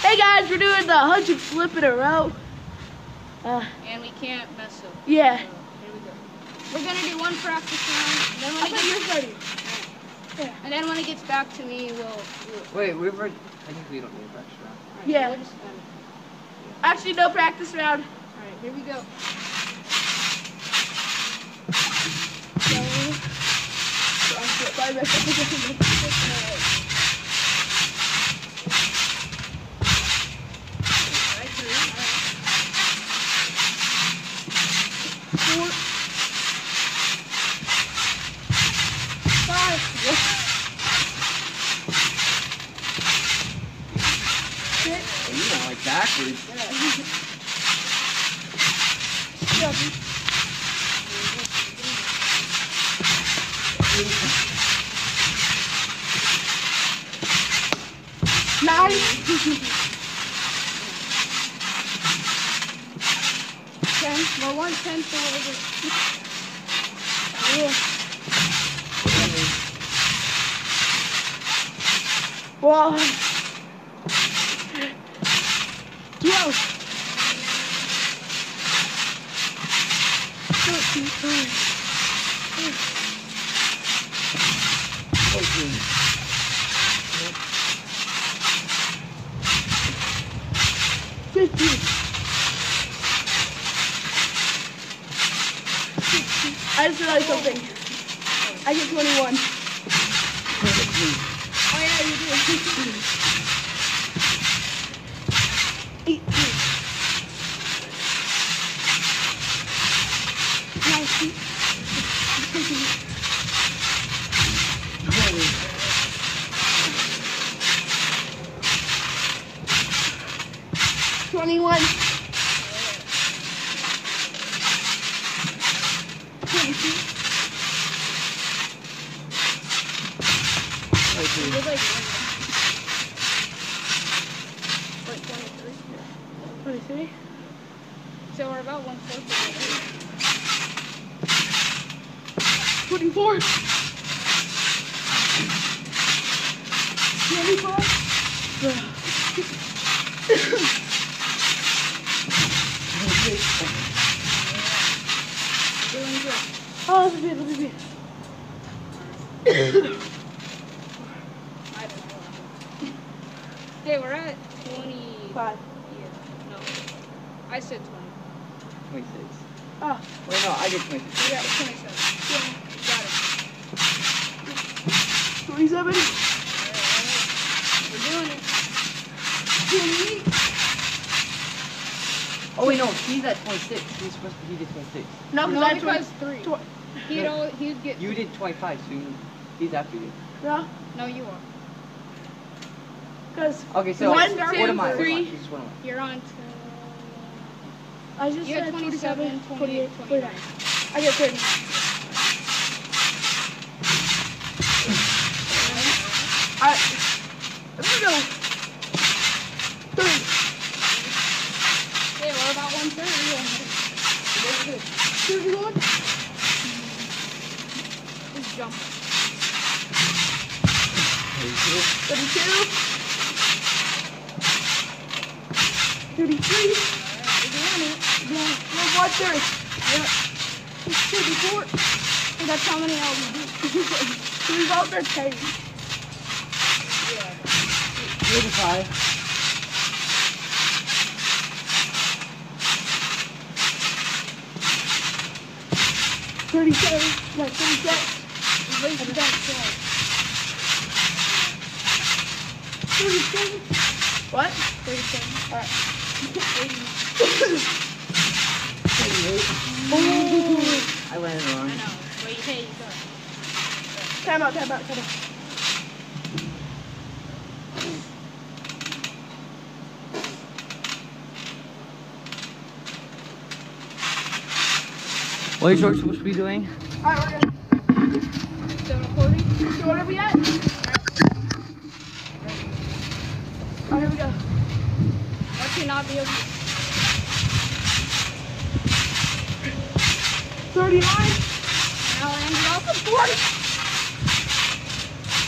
Hey guys, we're doing the 100 flip in a row. Uh, And we can't mess up. yeah. So, here we go. We're gonna do one practice round. Then when I it gets, you were ready. and then when it gets back to me, we'll do it. Wait, we've already. I think we don't need a practice round. Alright, Yeah. we'll just, um, Actually, no practice round. Alright, here we go. Right Nine. Ten. Well, one ten for over. One. Twelve. Thirteen. I just realized something. I get 21. Oh yeah, you do. 18. 19. 21. 22. It was like one. So we're about one fourth of the way. Putting four. Oh, okay, we're at 25. I said twenty. 26. Oh, Wait, no, I get 26. We're twenty-seven. Yeah. Got it. 27. We're doing it. 28. Oh, wait, no, he's at 26. He's supposed to be at 26. No, No, because because that's three. tw- He'd always, he'd get. You did 25, so you, he's after you. No, No, you are. because Okay, so One, what am I? What am I? three. This is what am You're on. To, I just You're said 27, 27, 28, 28, 29. 29. I get 30. Alright. Let's go. Three. yeah, we're about one third. Thirty-one. Just jump. Thirty-two. Thirty-three. We're doing it. Yeah. Third. Yep. Thirty-four. And that's how many I'll do. Three votes are ten. Yeah. 35. Thirty-seven. No, thirty-six. Wait for that twelve. Thirty-seven. What? Thirty-seven. Alright. I landed I wrong. know. Wait, hey, you go. Time out, time out, time out. What is George supposed to be doing? Alright, we're good. Still recording? So what are we at? Alright, here we go. Watch you not be to. 39. Now land it off of 40.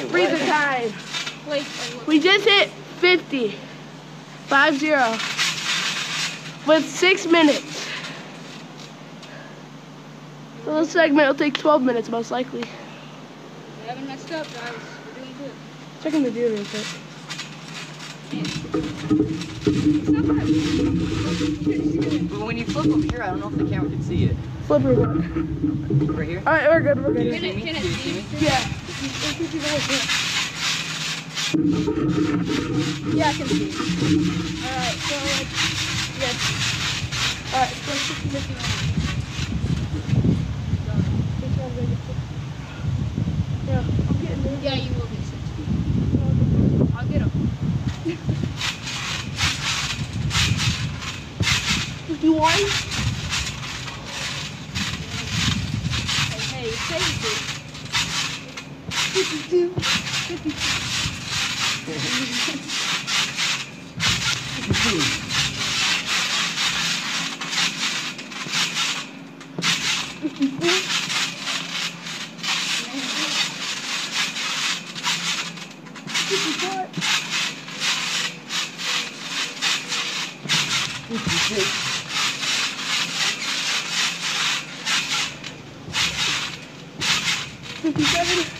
I mean, Hey, Freezer time. wait. wait. We just hit 50. 5 0. With six minutes. So this segment will take 12 minutes, most likely. We haven't messed up, guys. We're doing good. Checking the view real quick. It's not bad. It's But when you flip over here, I don't know if the camera can see it. Flip over. Right here? Alright, we're good, we're good. see? Can it- Can you see me? Yeah. Yeah, I can see. Alright, so, like, yes. Alright, so just miss Which one's gonna get six? Yeah, I'm getting there. Yeah, you will be 60. I'll get him. 51. Hey, hey, save 52, Thank you.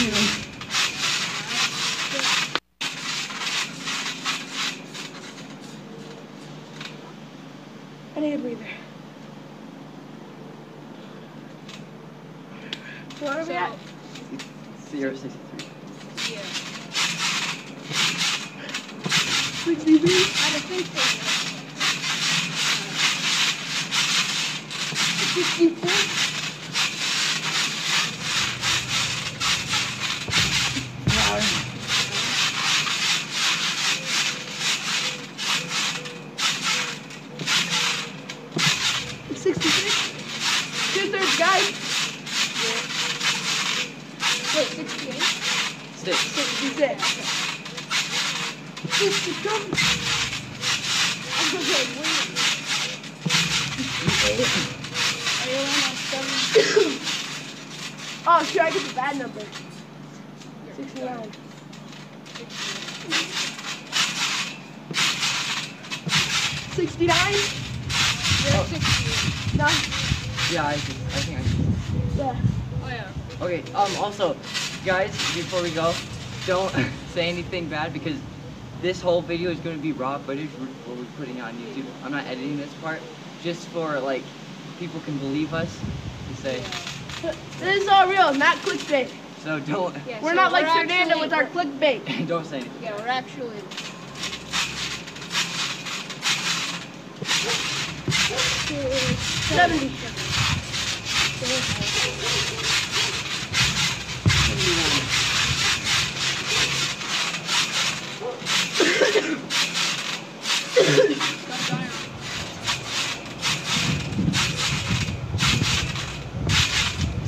I need a breather. Where are we at? Zero sixty-three. Yeah. Sixty-three. I don't think so. Sixty-four. Sixty-six. Two-thirds, guys. Wait, 68? Six. Sixty-six. Sixty-seven. I'm gonna get win. Are you in on 70? Oh, sure, I get the bad number. Sixty-nine. Sixty-nine. You're at 68. Yeah, I, just, I think I can. Yeah. Oh, yeah. Okay, um, also, guys, before we go, don't say anything bad because this whole video is going to be raw footage we're, what we're putting on YouTube. I'm not editing this part, just for, like, people can believe us and say. This is all real, not clickbait. So don't, yeah We're so not like we're Fernando actually- with our clickbait. don't say anything. Yeah, we're actually. Seventy. Got Dynamite.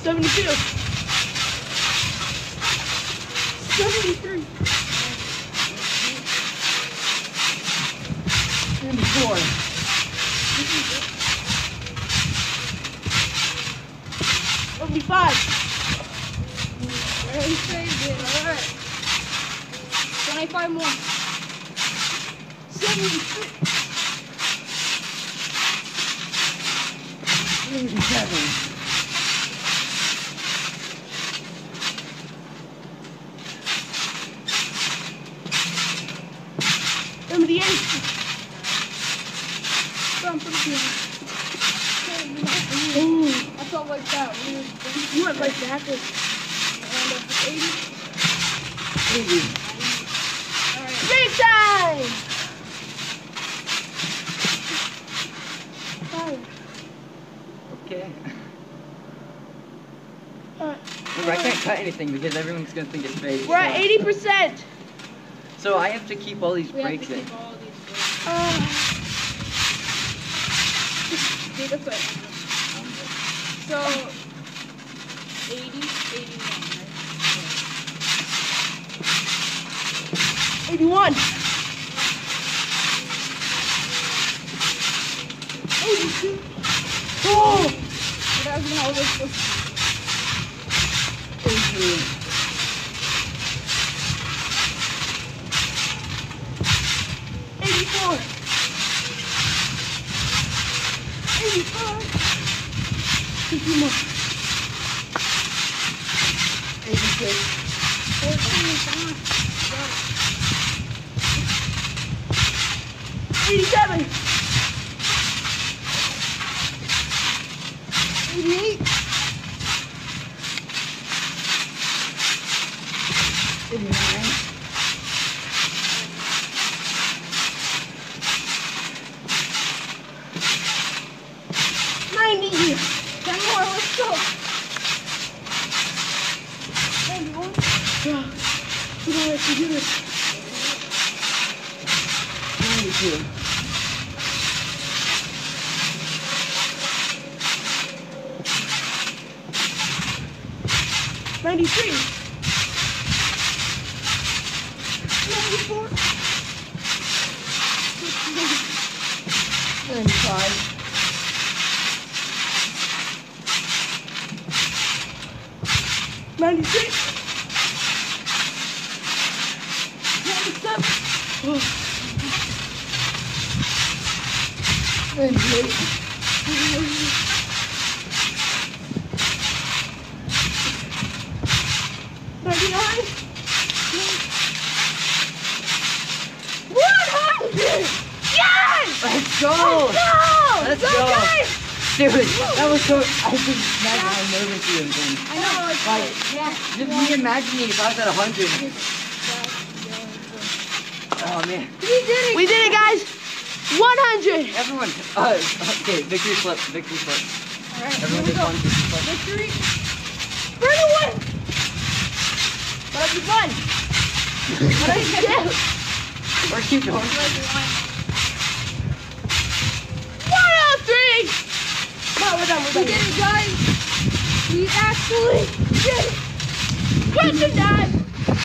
Seventy-two. Seventy-three. Seventy-four. Seventy-five. One saved it. All right. Twenty-five more. Seventy-six. Seventy-seven. Seventy-eight. From from here. Ooh. I felt like that. You went like that. And up to eighty. All right. Time. Okay. Remember, I can't cut anything because everyone's gonna think it's fake. We're at eighty percent. So I have to keep all these We have to breaks in. all these breaks. Uh, Do the foot. So, 80, 81, right? eighty-one. Eighty-two. Oh. That was how this was. Eighty-four. Eighty-five. Fifty more. Eighty-six. 14, come on. Eighty-seven. Eighty-eight. Eighty-nine. Ninety. 10 more, let's go. Ninety-one. Yeah. We don't have to do this. Ninety-two. Ninety-three. Ninety-four. Ninety-five. Ninety-six. Ninety-seven. Ninety-eight. Ninety-nine. One hundred. Yes! Let's go! Let's Let's go! go. guys! Dude, that was so. I can imagine how nervous you have been. I know, Like, just me imagining if I was at 100. Oh man. We did it! We did it, guys! 100! Everyone. Uh, okay, victory flip. Victory flip. Alright, here Everyone we gets go. one victory flip. Victory! We're gonna win! But it'll be fun! What are you do? Or keep going. Like one. 103! No, we're done, We we're did it, guys! We actually did it! Question time!